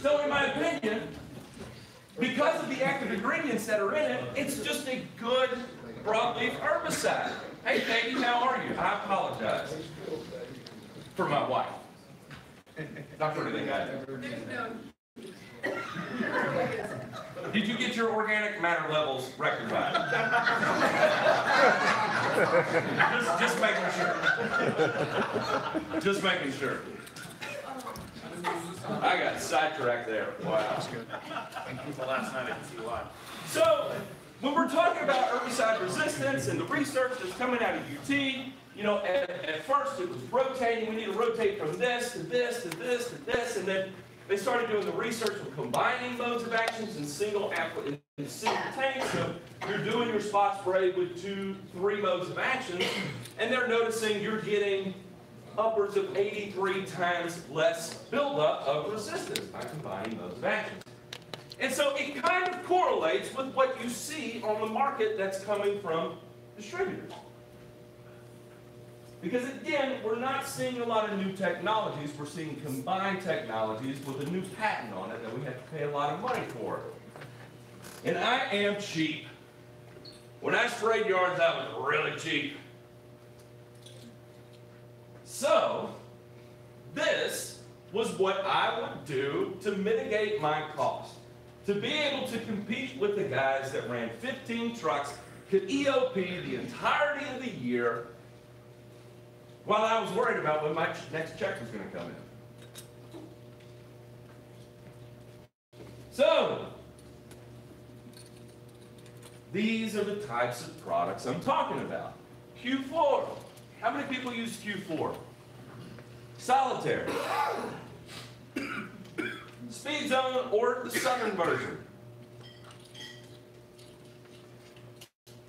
So in my opinion, because of the active ingredients that are in it, it's just a good broadleaf herbicide. Hey Peggy, how are you? I apologize for my wife. Not for anything I did. You get your organic matter levels rectified? just, just making sure. Just making sure. I got sidetracked there. Wow. That's good. Well, last night I didn't see why. So, when we're talking about herbicide resistance and the research that's coming out of UT, you know, at, at first it was rotating. We need to rotate from this to this to this to this, and then they started doing the research of combining modes of actions in single appli- in single tanks. So you're doing your spot spray with two, three modes of actions, and they're noticing you're getting upwards of 83 times less buildup of resistance by combining modes of action. And so it kind of correlates with what you see on the market that's coming from distributors. Because again, we're not seeing a lot of new technologies, we're seeing combined technologies with a new patent on it that we have to pay a lot of money for. And I am cheap. When I sprayed yards, I was really cheap. So, this was what I would do to mitigate my cost. To be able to compete with the guys that ran 15 trucks, could EOP the entirety of the year, while I was worried about when my next check was going to come in. So, these are the types of products I'm talking about. Q4. How many people use Q4? Solitare. Speed Zone or the Southern version.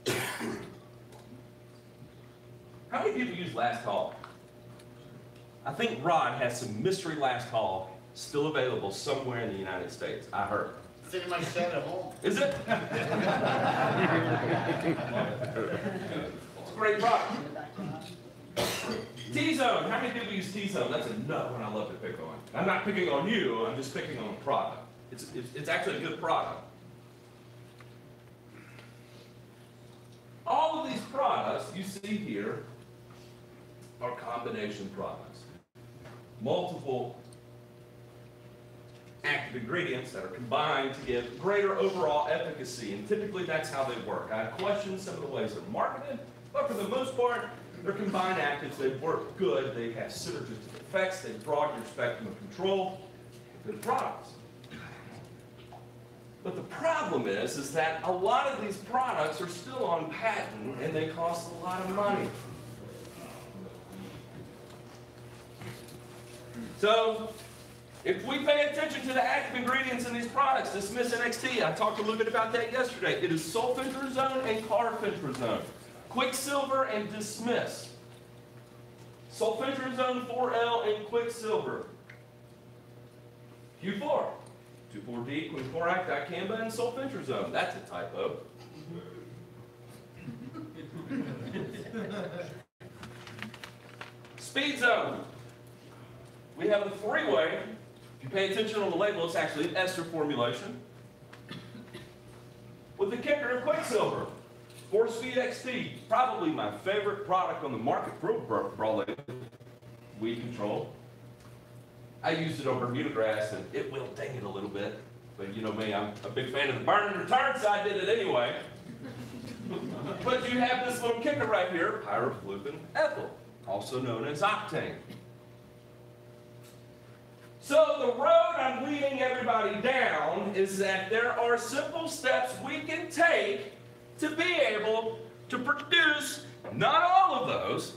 How many people use Last Call? I think Rod has some mystery Last Call still available somewhere in the United States. I heard. Does anybody sat at home? Is it? It's a great product. T-Zone, how many people use T-Zone? That's another one I love to pick on. I'm not picking on you, I'm just picking on the product. It's, it's, it's actually a good product. All of these products you see here are combination products. Multiple active ingredients that are combined to give greater overall efficacy, and typically that's how they work. I question some of the ways they're marketed, but for the most part, they're combined actives, they work good, they have synergistic effects, they broaden your spectrum of control, good products. But the problem is, is that a lot of these products are still on patent and they cost a lot of money. So, if we pay attention to the active ingredients in these products, Dismiss NXT, I talked a little bit about that yesterday. It is sulfentrazone and carfentrazone. Quicksilver and Dismiss. Sulfentrazone 4L and Quicksilver. Q4. 2,4-D, quinclorac, dicamba, and sulfentrazone. That's a typo. Speed zone. We have the three-way. If you pay attention on the label, it's actually an ester formulation. With the kicker of Quicksilver. 4-Speed XT, probably my favorite product on the market for broadleaf weed control. I used it on Bermuda grass and it will ding it a little bit. But you know me, I'm a big fan of the burn and return, so I did it anyway. but you have this little kicker right here, pyraflufen ethyl, also known as octane. So the road I'm leading everybody down is that there are simple steps we can take to be able to produce not all of those,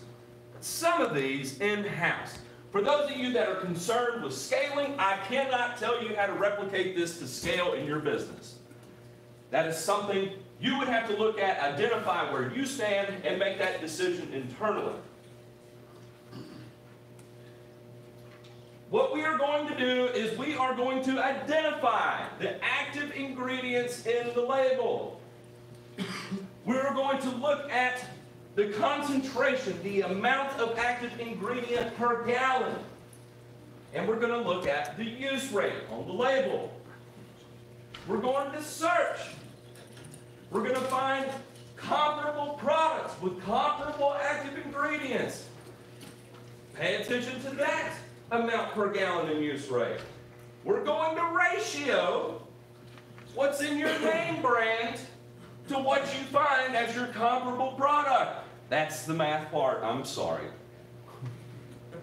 but some of these in-house. For those of you that are concerned with scaling, I cannot tell you how to replicate this to scale in your business. That is something you would have to look at, identify where you stand, and make that decision internally. What we are going to do is we are going to identify the active ingredients in the label. We're going to look at the concentration, the amount of active ingredient per gallon. And we're going to look at the use rate on the label. We're going to search. We're going to find comparable products with comparable active ingredients. Pay attention to that amount per gallon and use rate. We're going to ratio what's in your name brand to what you find as your comparable product. That's the math part, I'm sorry.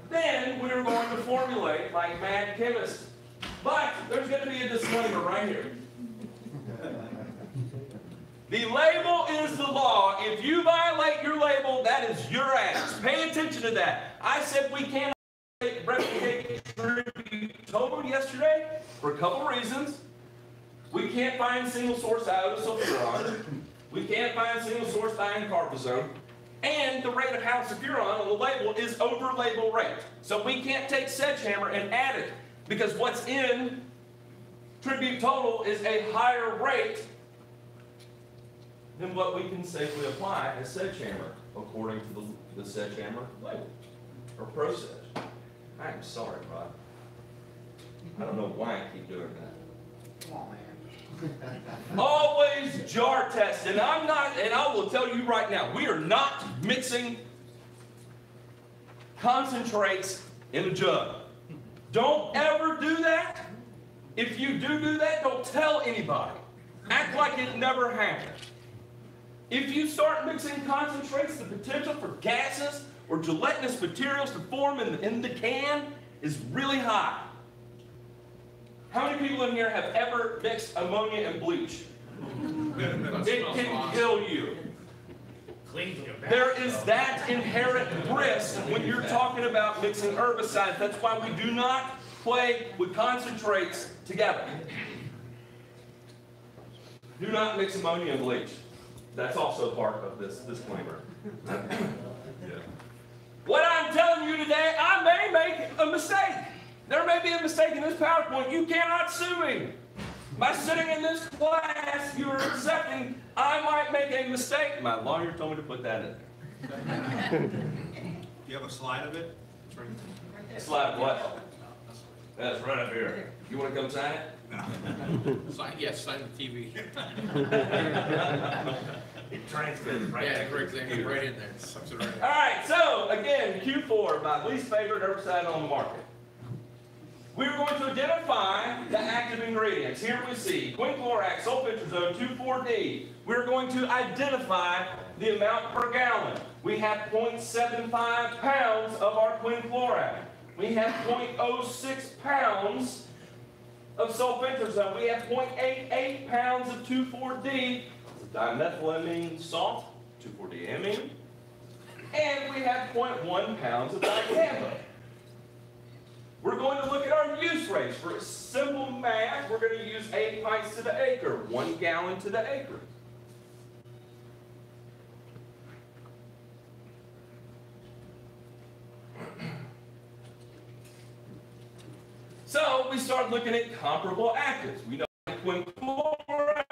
Then we're going to formulate like mad chemists. But there's going to be a disclaimer right here. The label is the law. If you violate your label, that is your ass. Pay attention to that. I said we cannot replicate total yesterday for a couple reasons. We can't find single source iodosulfuron. We can't find single source thiencarbazone. And the rate of halosulfuron on the label is over label rate. So we can't take Sedgehammer and add it because what's in tribute total is a higher rate than what we can safely apply as Sedgehammer according to the, the Sedgehammer label or process. I am sorry, Rod. I don't know why I keep doing that. Come on, man. Always jar test, and I'm not, and I will tell you right now, we are not mixing concentrates in a jug. Don't ever do that. If you do do that, don't tell anybody. Act like it never happened. If you start mixing concentrates, the potential for gases or gelatinous materials to form in the, in the can is really high. How many people in here have ever mixed ammonia and bleach? It can kill you. Clean your back. There is that inherent risk when you're talking about mixing herbicides. That's why we do not play with concentrates together. Do not mix ammonia and bleach. That's also part of this disclaimer. What I'm telling you today, I may make a mistake. There may be a mistake in this PowerPoint. You cannot sue me. By sitting in this class, you are accepting I might make a mistake. My lawyer told me to put that in there. Do you have a slide of it? Slide what? That's right up here. You want to come sign it? No. Sign, yes, sign the TV. It transmits right Yeah, there. great thing, right in there, sucks it right in. All right, so again, Q4, my least favorite herbicide on the market. We're going to identify the active ingredients. Here we see quinclorac, sulfentrazone, 2,4-D. We're going to identify the amount per gallon. We have 0.75 pounds of our quinclorac. We have 0.06 pounds of sulfentrazone. We have 0.88 pounds of 2,4-D, dimethylamine salt, 2,4-D amine. And we have 0.1 pounds of dicamba. We're going to look at our use rates. For simple math, we're going to use 8 pints to the acre, 1 gallon to the acre. So we start looking at comparable actives. We know quinclorac,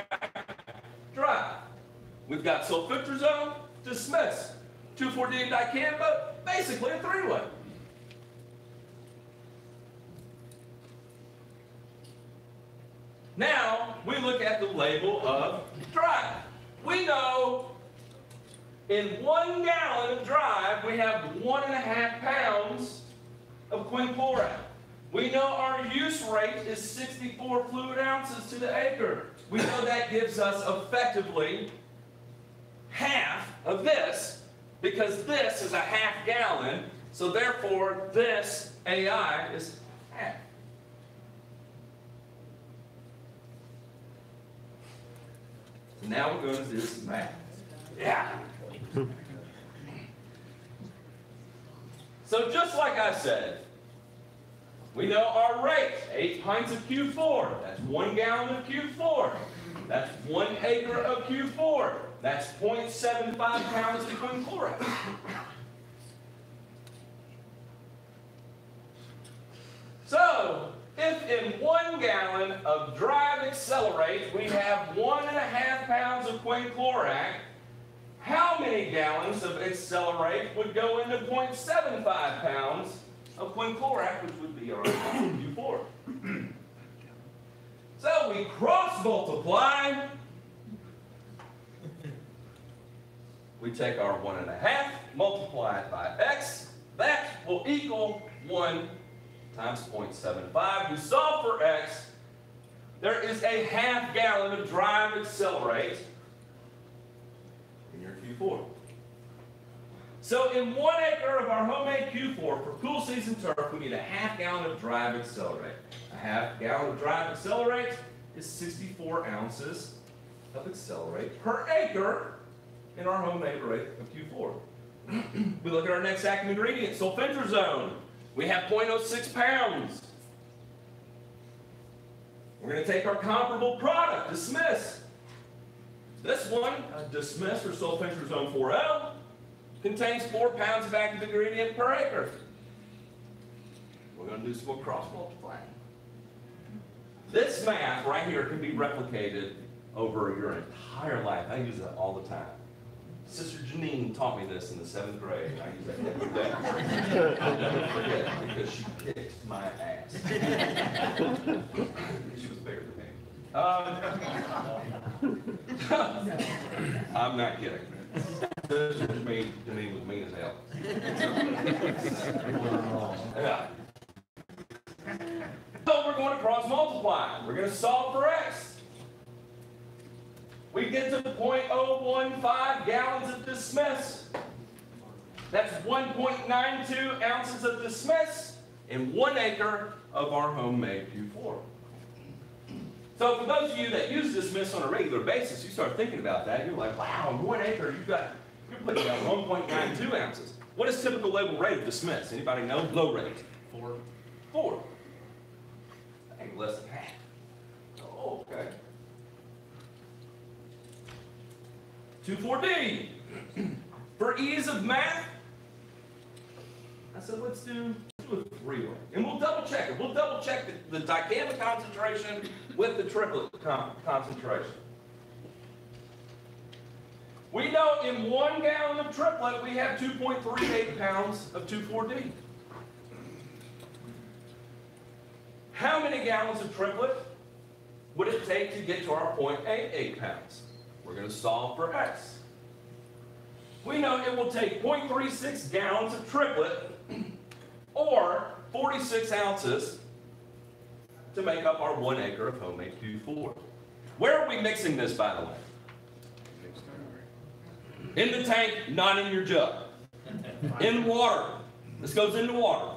dry. We've got sulfentrazone, dismiss. 2,4-D dicamba, basically a three-way. Now, we look at the label of dry. We know in one gallon of dry, we have one and a half pounds of quinclorac. We know our use rate is 64 fluid ounces to the acre. We know that gives us effectively half of this because this is a half gallon, so therefore this AI is half. Now we're going to do some math. Yeah. So just like I said, we know our rate, eight pints of Q4, that's one gallon of Q4. That's one acre of Q4. That's 0.75 pounds of quinclorac. So, if in one gallon of Drive XLR8 we have one and a half pounds of quinclorac, how many gallons of XLR8 would go into 0.75 pounds of quinclorac, which would be our Q4? So we cross multiply. We take our one and a half, multiply it by x. That will equal one times 0.75. We solve for x. There is a half gallon of drive XLR8 in your Q4. So in one acre of our homemade Q4 for cool season turf, we need a half gallon of drive XLR8. A half gallon of drive XLR8 is 64 ounces of XLR8 per acre in our homemade rate of Q4. we look at our next active ingredient, sulfentrazone. We have 0.06 pounds. We're going to take our comparable product, Dismiss. This one, uh, Dismiss or sulfentrazone 4L, contains 4 pounds of active ingredient per acre. We're going to do some more cross multiplying. This math right here can be replicated over your entire life. I use it all the time. Sister Janine taught me this in the seventh grade. I use that every day. I'll never forget because she kicked my ass. she was bigger than me. Um, I'm not kidding. Sister Janine, Janine was mean as hell. Yeah. So we're going to cross multiply. We're going to solve for x. We get to 0.015 gallons of dismiss. That's 1.92 ounces of dismiss in one acre of our homemade Q4. So for those of you that use dismiss on a regular basis, you start thinking about that. You're like, wow, in one acre, you've got, you're putting out 1.92 ounces. What is typical label rate of dismiss? Anybody know? Low rate. Four. Four. I think less than half. Oh, okay. Two four D. For ease of math, I said let's do, let's do a three way. And we'll double check it. We'll double check the, the concentration with the triplet con- concentration. We know in one gallon of triplet, we have 2.38 pounds of 2,4-D. How many gallons of triplet would it take to get to our 0.88 pounds? We're going to solve for x. We know it will take 0.36 gallons of triplet or 46 ounces to make up our one acre of homemade Q4. Where are we mixing this, by the way? In the tank, not in your jug. In water. This goes into water.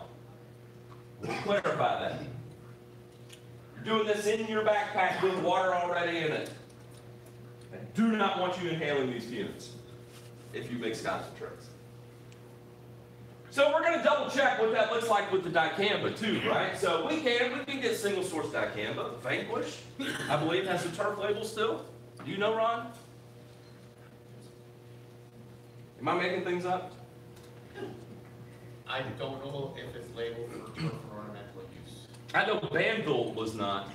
We'll clarify that. You're doing this in your backpack with water already in it. I do not want you inhaling these fumes if you mix concentrates. So we're going to double check what that looks like with the dicamba too, right? So we can we can get single source dicamba. Vanquish, I believe, has a turf label still. Do you know, Ron? Am I making things up? I don't know if it's labeled for turf or ornamental use. I know Banvel was not.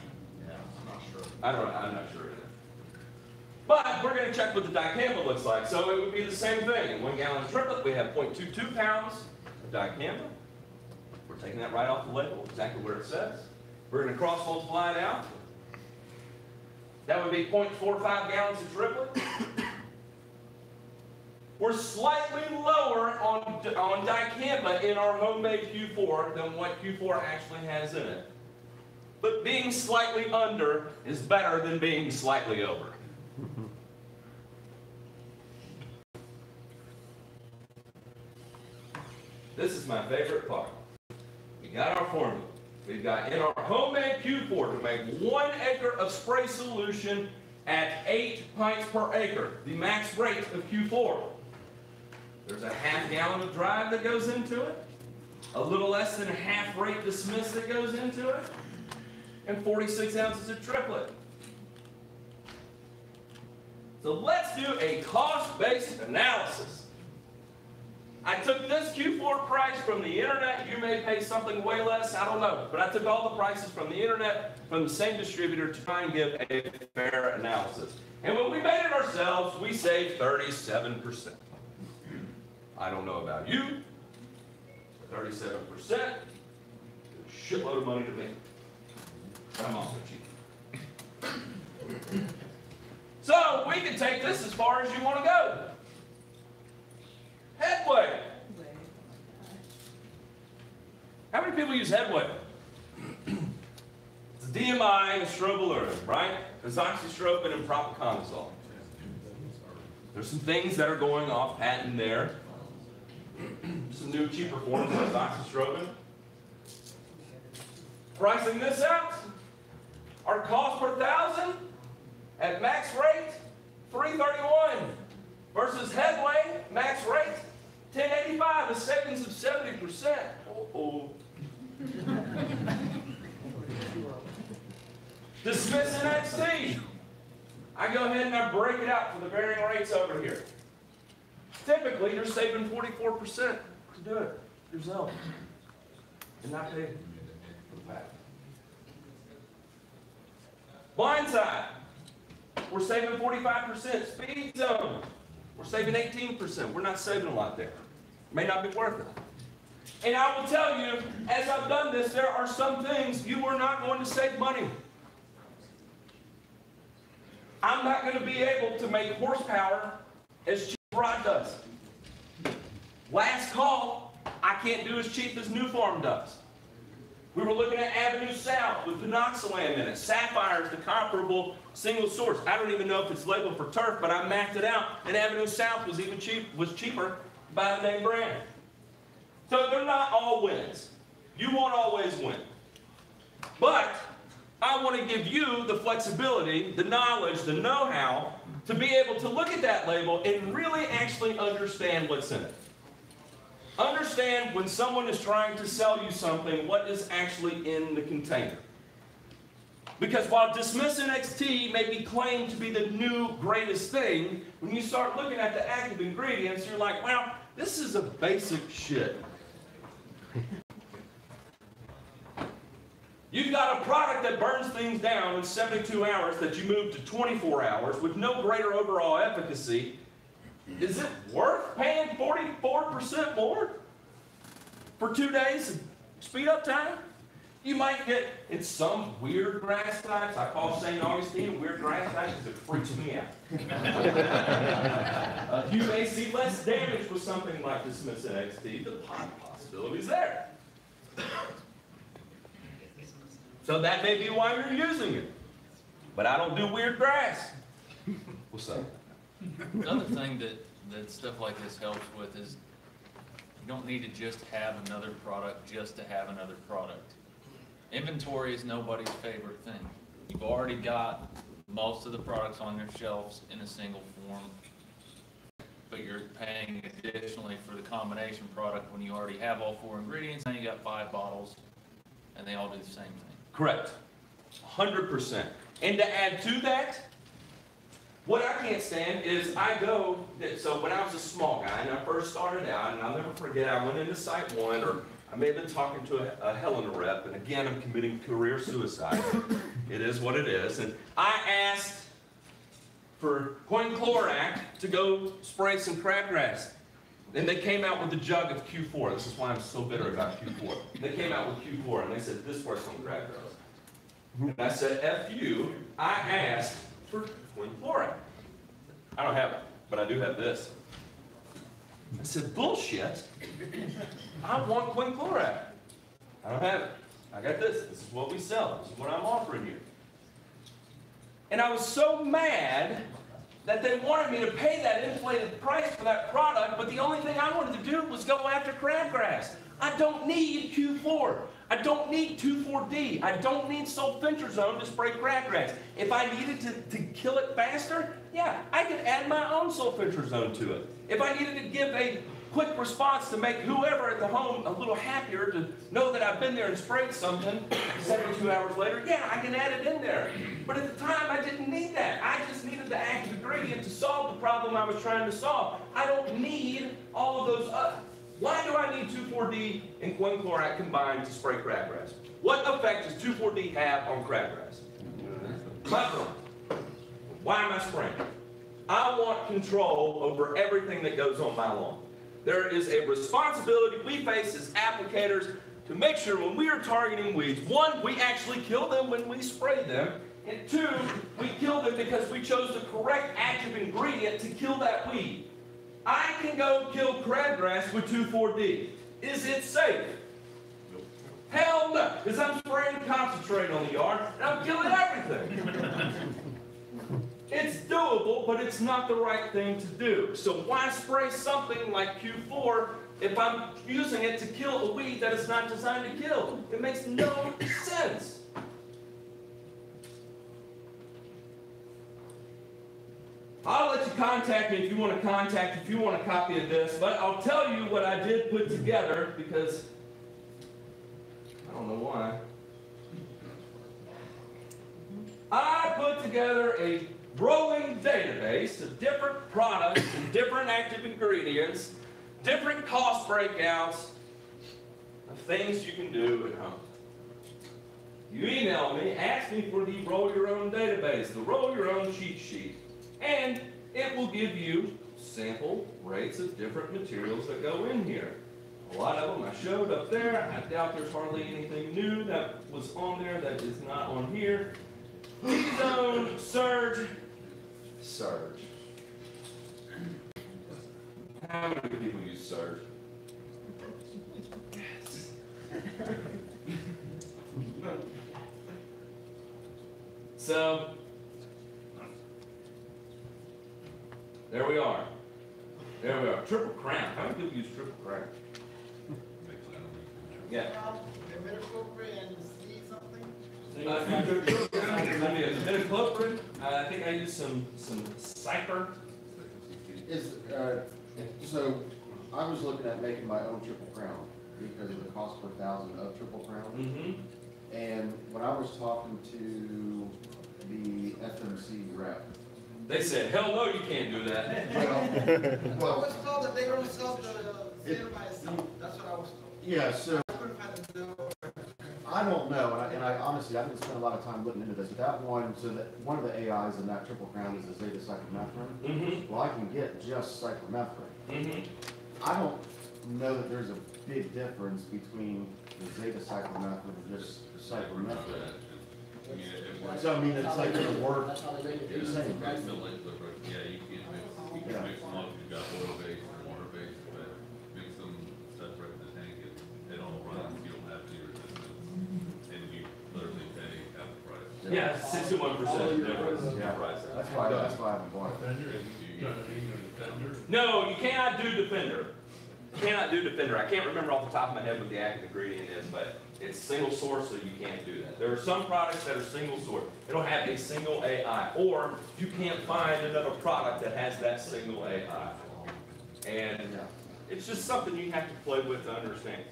Yeah, I'm not sure. I don't. I'm not sure either. But we're going to check what the dicamba looks like. So it would be the same thing. One gallon triplet, we have 0.22 pounds of dicamba. We're taking that right off the label, exactly where it says. We're going to cross multiply it out. That would be 0.45 gallons of triplet. We're slightly lower on, on dicamba in our homemade Q4 than what Q4 actually has in it. But being slightly under is better than being slightly over. This is my favorite part. We got our formula. We've got in our homemade Q4 to make one acre of spray solution at eight pints per acre, the max rate of Q4. There's a half gallon of drive that goes into it, a little less than half rate dismiss that goes into it, and 46 ounces of triplet. So let's do a cost-based analysis. I took this Q4 price from the internet. You may pay something way less, I don't know. But I took all the prices from the internet, from the same distributor to try and give a fair analysis. And when we made it ourselves, we saved 37%. I don't know about you, 37%, is a shitload of money to me. I'm also cheap. So we can take this as far as you want to go. Headway. How many people use Headway? It's DMI and strobilurin, right? Azoxystrobin and propiconazole. There's some things that are going off patent there. Some new cheaper forms of azoxystrobin. Pricing this out, our cost per thousand at max rate, 331 versus headway, max rate, 1085, is savings of 70%. Uh-oh. Dismiss NXT. I go ahead and I break it out for the varying rates over here. Typically, you're saving 44% to do it yourself and not pay for the. Blindside, we're saving 45%. Speed zone, we're saving 18%. We're not saving a lot there. May not be worth it. And I will tell you, as I've done this, there are some things you are not going to save money. I'm not going to be able to make horsepower as cheap Rod does. Last call, I can't do as cheap as Nufarm does. We were looking at Avenue South with penoxsulam in it. Sapphire is the comparable single source. I don't even know if it's labeled for turf, but I mapped it out, and Avenue South was even cheap, was cheaper by the name brand. So they're not all wins. You won't always win. But I want to give you the flexibility, the knowledge, the know-how to be able to look at that label and really actually understand what's in it. Understand when someone is trying to sell you something, what is actually in the container. Because while Dismiss NXT may be claimed to be the new greatest thing, when you start looking at the active ingredients, you're like, well, this is a basic shit. You've got a product that burns things down in 72 hours that you move to 24 hours with no greater overall efficacy. Is it worth paying 44% more for two days of speed up time? You might get, in some weird grass types, I call St. Augustine weird grass type because it freaks me out. uh, you may see less damage with something like Dismiss NXT. The possibility is there. So that may be why you're using it. But I don't do weird grass. What's up? Another thing that, that stuff like this helps with is you don't need to just have another product just to have another product. Inventory is nobody's favorite thing. You've already got most of the products on your shelves in a single form, but you're paying additionally for the combination product when you already have all four ingredients, and you got five bottles, and they all do the same thing. Correct. 100%. And to add to that, what I can't stand is I go, so when I was a small guy and I first started out, and I'll never forget, I went into Site One, or I may have been talking to a, a Helena rep, and again, I'm committing career suicide. it is what it is. And I asked for Quinclorac to go spray some crabgrass. Then they came out with a jug of Q4. This is why I'm so bitter about Q4. They came out with Q4 and they said, this works on crabgrass. And I said, F you, I asked for Quinclorac. I don't have it, but I do have this. I said, bullshit. I want Quinclorac. I don't have it. I got this. This is what we sell. This is what I'm offering you. And I was so mad that they wanted me to pay that inflated price for that product, but the only thing I wanted to do was go after crabgrass. I don't need Q4. I don't need 2,4-D. I don't need sulfentrazone to spray crabgrass. If I needed to, to kill it faster, yeah, I could add my own sulfentrazone to it. If I needed to give a quick response to make whoever at the home a little happier to know that I've been there and sprayed something 72 hours later, yeah, I can add it in there. But at the time, I didn't need that. I just needed the active ingredient to solve the problem I was trying to solve. I don't need all of those. Uh, why do I need 2,4-D and quinclorac combined to spray crabgrass? What effect does 2,4-D have on crabgrass? Mushroom. Why am I spraying? I want control over everything that goes on my lawn. There is a responsibility we face as applicators to make sure when we are targeting weeds, one, we actually kill them when we spray them, and two, we kill them because we chose the correct active ingredient to kill that weed. I can go kill crabgrass with 2,4-D. Is it safe? Hell no, because I'm spraying concentrate on the yard and I'm killing everything. It's doable, but it's not the right thing to do. So why spray something like Q4 if I'm using it to kill a weed that it's not designed to kill? It makes no sense. I'll let you contact me if you want to contact, if you want a copy of this, but I'll tell you what I did put together because I don't know why. I put together a rolling database of different products and different active ingredients, different cost breakouts of things you can do at home. You email me, ask me for the roll your own database, the roll your own cheat sheet, and it will give you sample rates of different materials that go in here. A lot of them I showed up there. I doubt there's hardly anything new that was on there that is not on here. T-zone, surge, surge. How many people use surge? Yes. So, there we are. There we are. Triple crown. How many people use triple crown? Yeah. The medical and see something? Uh, Imidacloprid, uh, I think I used some, some Cyper. Is, uh, so, I was looking at making my own triple crown, because of the cost per thousand of triple crown. Mm-hmm. And when I was talking to the FMC rep, They said, hell no, you can't do that. well, I well, was told that they don't sell the, uh, center by itself, that's what I was told. yeah, so, I couldn't find the bill. I don't know, and I, and I honestly, I didn't spend a lot of time looking into this, but that one, so that, one of the AIs in that triple crown is the zeta cypermethrin. Mm-hmm, Well, I can get just cypermethrin. mm-hmm. I don't know that there's a big difference between the zeta cypermethrin and just cypermethrin. So I mean, it's like gonna work That's how they make it. the same. Right. Yeah, you can mix, you Yeah. can mix them up, you've got oil based and water based, but mix them separate in the tank, and they don't run, you don't have any resistance. And you literally pay half the price. Yeah, sixty-one percent difference in Yeah. price. That's why, that's why I haven't bought it. No, you cannot do Defender. Cannot do Defender. I can't remember off the top of my head what the active ingredient is, but it's single source, so you can't do that. There are some products that are single source. It'll have a single AI, or you can't find another product that has that single AI. And it's just something you have to play with to understand.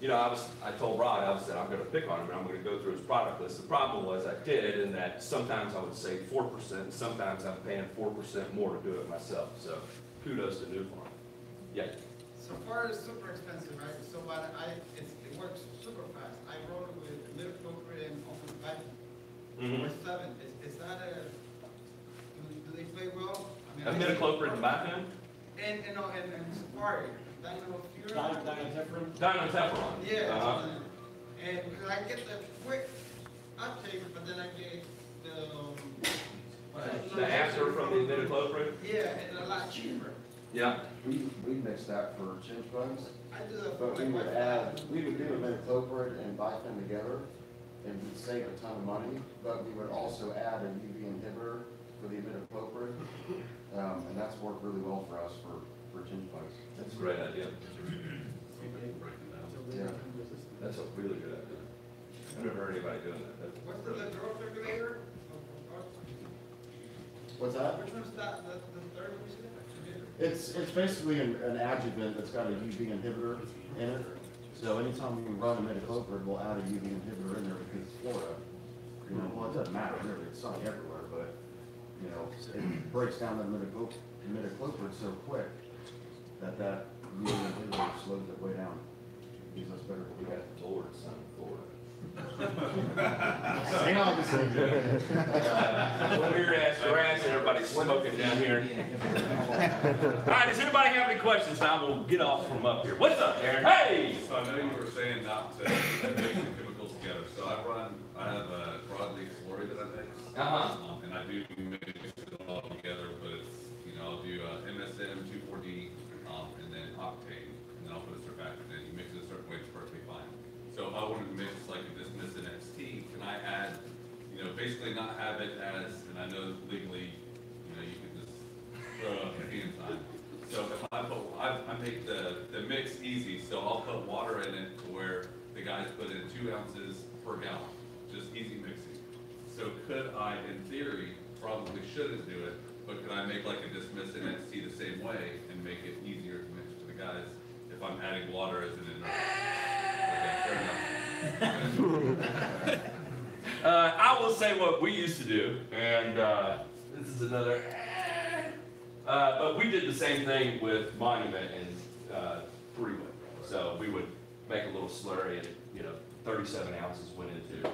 You know, I was, I told Rod, I said, I'm gonna pick on him, and I'm gonna go through his product list. The problem was I did, and that sometimes I would save four percent, and sometimes I'm paying four percent more to do it myself, so kudos to Nufarm. Yeah, So far it's super expensive, right? So what I, it's, it works super fast. I wrote it with medical and open back, Mhm. or seven. Is, is that a, do, do they play well? I mean, I- Imidacloprid and Bifenum, And, and, no, and, and Safari, Dino Fury. Diamond, diamond different. Yeah, Uh-huh. and because I get the quick uptake, but then I get the. um, what- The after from the imidacloprid? Yeah, and a lot cheaper. Yeah. We, we mix that for chinch bugs, I do that for but we would add, we would do imidacloprid and bifenthrin together, and we'd save a ton of money, but we would also add a UV inhibitor for the imidacloprid. Um, and that's worked really well for us for, for chinch bugs. That's a great idea. Yeah. That's a really good idea. I've never heard anybody doing that. That's What's the, brilliant. the regulator? What's that? Which one's that, the, the third one you said? It's, it's basically an, an adjuvant that's got a UV inhibitor in it. So anytime we run a metacloprid, we'll add a UV inhibitor in there because it's Florida. You know, well, it doesn't matter really, it's sunny everywhere, but, you know, it breaks down the metacloprid, metacloprid so quick that that UV inhibitor slows it way down. Gives us better, We got Lord, son, Florida. Hang on a second. Weird ass grass and everybody's smoking down here. All right, does anybody have any questions? Now we'll get off from up here. What's up, Aaron? Hey! So I know you were saying not to mix the chemicals together, so I run, I have a broadleaf slurry that I mix. Uh-huh. Um, And I do mix it all together, but it's, you know, I'll do uh, MSM, two four D, um, and then octane, and then I'll put a surfactant in, you mix it a certain way, it's perfectly fine. So if I wanted to mix like a Dismiss NXT, can I add, you know, basically not have it as, and I know legally, you know, you can just throw up your hand sign. So if I put, I, I make the, the mix easy, so I'll put water in it to where the guys put in two ounces per gallon, just easy mixing. So could I, in theory, probably shouldn't do it, but could I make like a dismiss NXT the same way and make it easier to mix for the guys if I'm adding water as an in? Okay, fair enough. Uh, I will say what we used to do, and, uh, this is another, uh, but we did the same thing with Monument and, uh, Freeway. So we would make a little slurry and, you know, thirty-seven ounces went into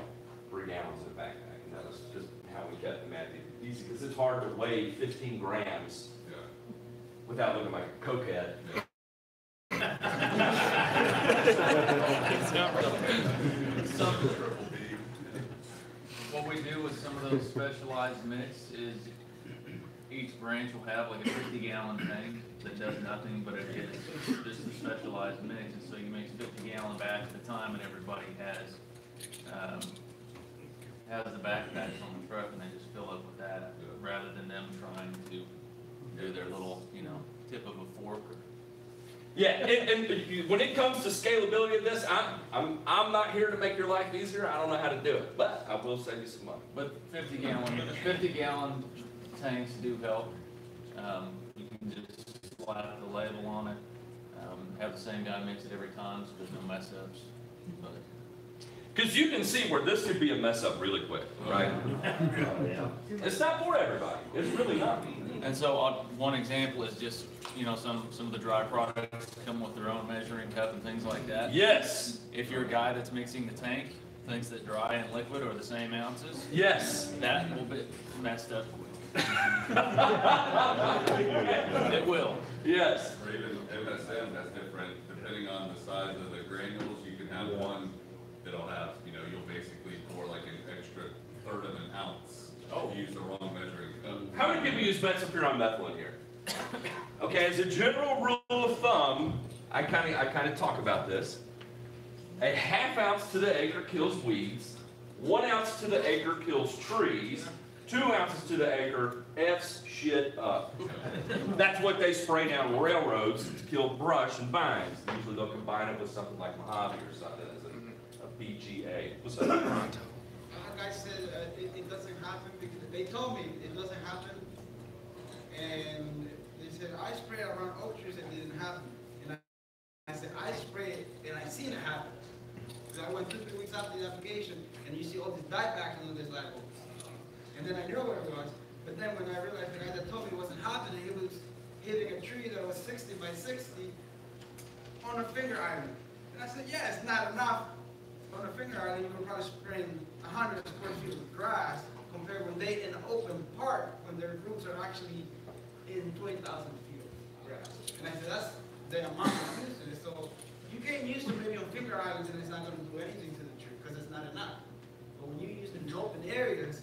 three gallons in a backpack. And that was just how we kept the math easy, because it's hard to weigh fifteen grams Yeah. without looking like a cokehead. Some, what we do with some of those specialized mix is each branch will have like a fifty gallon tank that does nothing, but it is just a specialized mix. And so you mix fifty gallon batch at a time and everybody has, um, has the backpacks on the truck and they just fill up with that rather than them trying to do their little, you know, tip of a fork or Yeah, and, and when it comes to scalability of this, I'm, I'm, I'm not here to make your life easier. I don't know how to do it, but I will save you some money. But fifty gallon, fifty gallon tanks do help. Um, you can just slap the label on it, um, have the same guy mix it every time, so there's no mess ups. Because you can see where this could be a mess up really quick, right? Yeah, It's not for everybody. It's really not. And so, uh, one example is just, you know, some, some of the dry products come with their own measuring cup and things like that. Yes, If you're a guy that's mixing the tank, thinks that dry and liquid are the same ounces, yes. that will be messed up quick. It will. Yes. Or even MSM, that's different, depending on the size of the granules, you can have one that'll have, you know, you'll basically pour like an extra third of an ounce. Oh. If you use the wrong measuring cup. How many people use methylphenone here? Okay, as a general rule of thumb, I kind of, I kind of talk about this. A half ounce to the acre kills weeds, one ounce to the acre kills trees, two ounces to the acre F's shit up. That's what they spray down railroads to kill brush and vines. Usually they'll combine it with something like Mojave or something as a, a BGA. What's that? One guy said, uh, it, it doesn't happen because, they told me it doesn't happen. And they said, I sprayed around oak trees and it didn't happen. And I, I said, I sprayed and I seen it happen. Cause I went two, three weeks after the application and you see all these diebacks on this oh. And then I knew what it was, but then when I realized the guy that told me it wasn't happening, he was hitting a tree that was sixty by sixty on a finger island. And I said, yeah, it's not enough on a finger island, you were probably a hundred square feet of grass compared when they in the open park when their roots are actually in twenty thousand feet of grass. And I said, that's the amount of in so you can't use it maybe on finger islands and it's not gonna do anything to the tree, because it's not enough. But when you use it in open areas,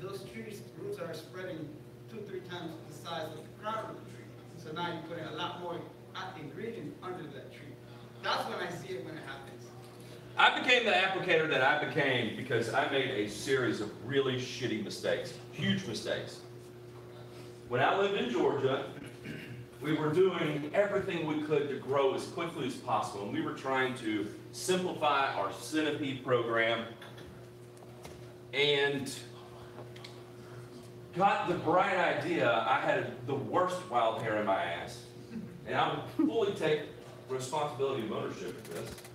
those trees, roots are spreading two, three times the size of the crown of the tree. So now you're putting a lot more uh, ingredient under that tree. That's when I see it when it happens. I became the applicator that I became because I made a series of really shitty mistakes, huge mistakes. When I lived in Georgia, we were doing everything we could to grow as quickly as possible, and we were trying to simplify our centipede program and got the bright idea. I had the worst wild hair in my ass, and I would fully take responsibility and ownership of this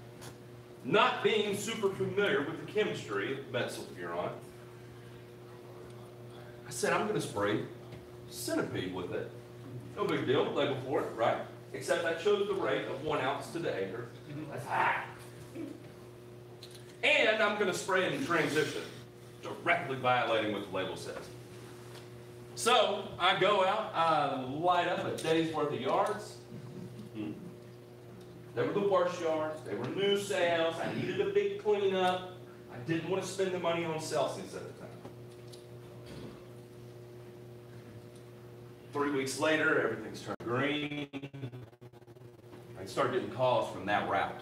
not being super familiar with the chemistry of metsulfuron, I said, I'm gonna spray centipede with it. No big deal, label for it, right? Except I chose the rate of one ounce to the acre. Mm-hmm. That's high. And I'm gonna spray it in transition, directly violating what the label says. So I go out, I light up a day's worth of yards. They were the worst yards, they were new sales, I needed a big cleanup. I didn't want to spend the money on Celsius at the time. Three weeks later, everything's turned green. I start getting calls from that route.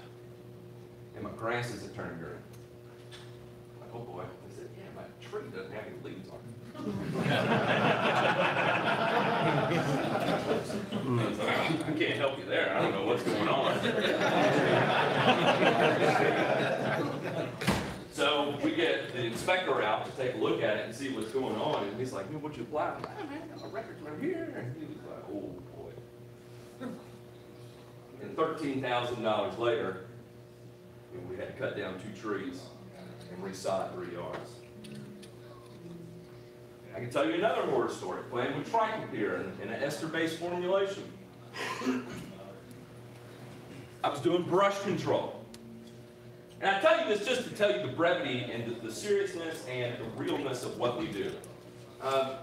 And my grasses have turning green. I'm like, oh boy. I said, yeah, my tree doesn't have any leaves on it. I can't help you there. I don't know what's going on. So we get the inspector out to take a look at it and see what's going on, and he's like, "Man, what'd you apply?" I'm like, "Ah, man, my records right here. And he was like, oh, boy. And thirteen thousand dollars later, and we had to cut down two trees and resod three yards. I can tell you another horror story, playing with triclopyr in, in an ester-based formulation. I was doing brush control. And I tell you this just to tell you the brevity and the, the seriousness and the realness of what we do. Uh,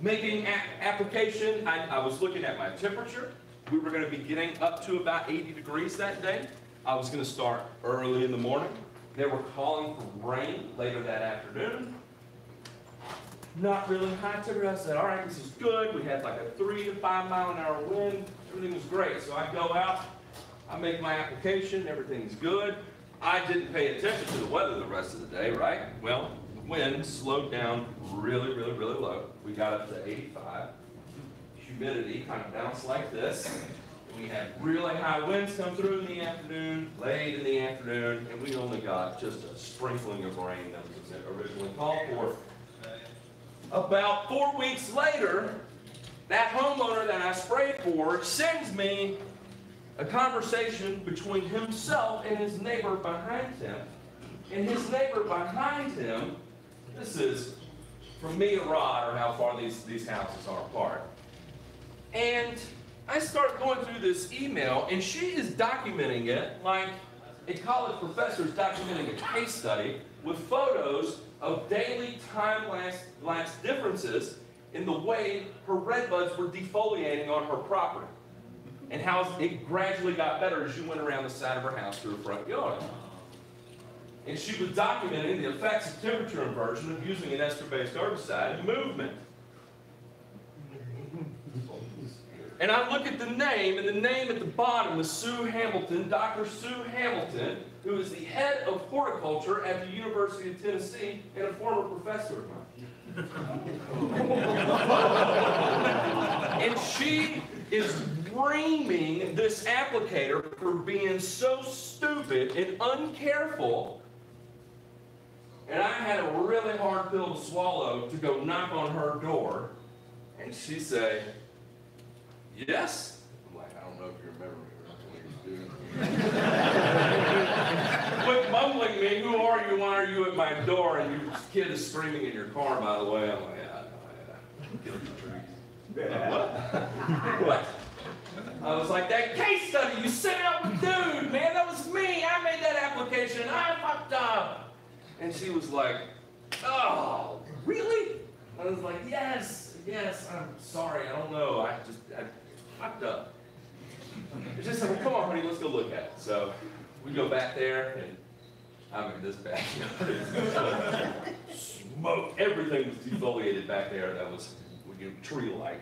making application, I, I was looking at my temperature. We were going to be getting up to about 80 degrees that day. I was going to start early in the morning. They were calling for rain later that afternoon. Not really high temperature. I said, all right, this is good. We had like a three to five mile an hour wind. Everything was great. So I go out, I make my application, everything's good. I didn't pay attention to the weather the rest of the day, right? Well, the wind slowed down really, really, really low. We got up to 85. Humidity kind of bounced like this. We had really high winds come through in the afternoon, late in the afternoon, and we only got just a sprinkling of rain that was originally called for. About four weeks later, that homeowner that I sprayed for sends me a conversation between himself and his neighbor behind him. And his neighbor behind him, this is from me a rod or how far these, these houses are apart. And I start going through this email, and she is documenting it like a college professor is documenting a case study with photos of daily time lapse, lapse differences in the way her red buds were defoliating on her property and how it gradually got better as you went around the side of her house to her front yard. And she was documenting the effects of temperature inversion of using an ester-based herbicide movement. And I look at the name, and the name at the bottom is Sue Hamilton, Dr. Sue Hamilton, who is the head of horticulture at the University of Tennessee and a former professor of mine. and she is blaming this applicator for being so stupid and uncareful. And I had a really hard pill to swallow to go knock on her door, and she say, Yes? I'm like, I don't know if you remember me, or not what you're doing. Me, who are you, why are you at my door? And your kid is screaming in your car, by the way. I'm like, yeah, I know, yeah. Like, what? what? I was like, that case study you sent out with dude, man, that was me. I made that application. I fucked up. And she was like, oh, really? I was like, yes, yes, I'm sorry, I don't know. I just, I fucked up. It's just like, come on, honey, let's go look at it. So we go back there, and I'm in this backyard. Smoke, everything was defoliated back there that was you know, tree-like.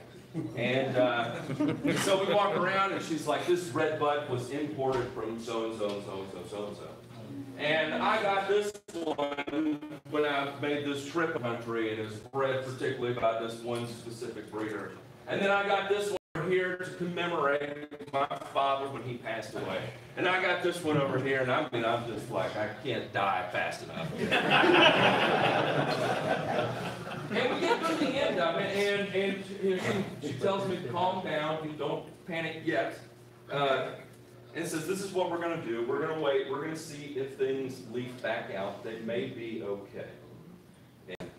And uh, so we walk around, and she's like, this red bud was imported from so-and-so, and so-and-so, so-and-so. And I got this one when I made this trip country, and it bred particularly by this one specific breeder. And then I got this one here to commemorate my father when he passed away. And I got this one over here, and I mean, I'm just like, I can't die fast enough. and we get to the end of it, and, and you know, she, she tells me to calm down, you don't panic yet. Uh, and says, this is what we're gonna do, we're gonna wait, we're gonna see if things leak back out, they may be okay. And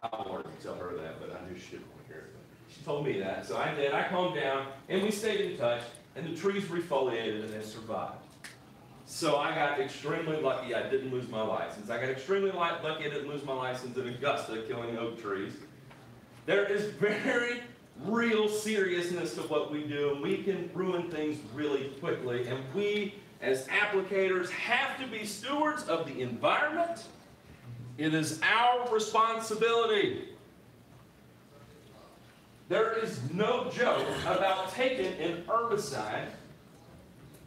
I wanted to tell her that, but I knew she didn't want to hear it. She told me that, so I did, I calmed down, and we stayed in touch, and the trees refoliated and they survived. So I got extremely lucky I didn't lose my license. I got extremely lucky I didn't lose my license in Augusta killing oak trees. There is very real seriousness to what we do, and we can ruin things really quickly. And we, as applicators, have to be stewards of the environment. It is our responsibility. There is no joke about taking an herbicide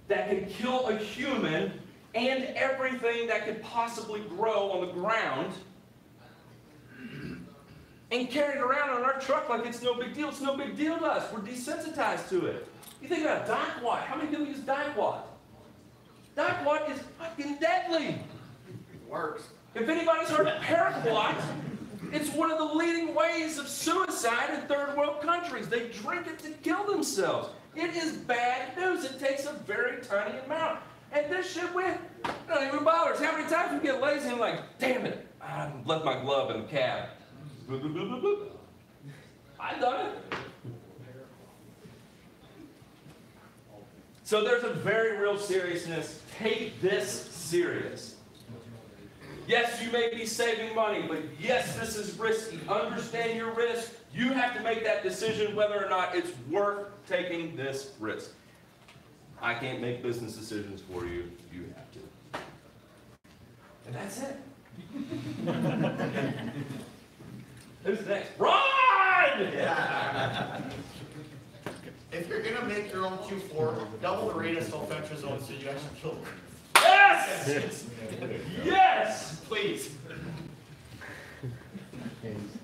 that can kill a human and everything that could possibly grow on the ground and carry it around on our truck like it's no big deal. It's no big deal to us. We're desensitized to it. You think about diquat. How many people use diquat? Diquat is fucking deadly. Works. If anybody's heard of paraquat, it's one of the leading ways of suicide in third world countries. They drink it to kill themselves. It is bad news. It takes a very tiny amount. And this shit, we don't even bother us. How many times we get lazy and like, damn it, I left my glove in the cab. I've done it. So there's a very real seriousness. Take this serious. Yes, you may be saving money, but yes, this is risky. Understand your risk. You have to make that decision whether or not it's worth taking this risk. I can't make business decisions for you. You have to. And that's it. Who's next? Ron! If you're gonna make your own Q4, double the radius of fentrazone so you actually kill. Yes! Yes! Please. And